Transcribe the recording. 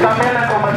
También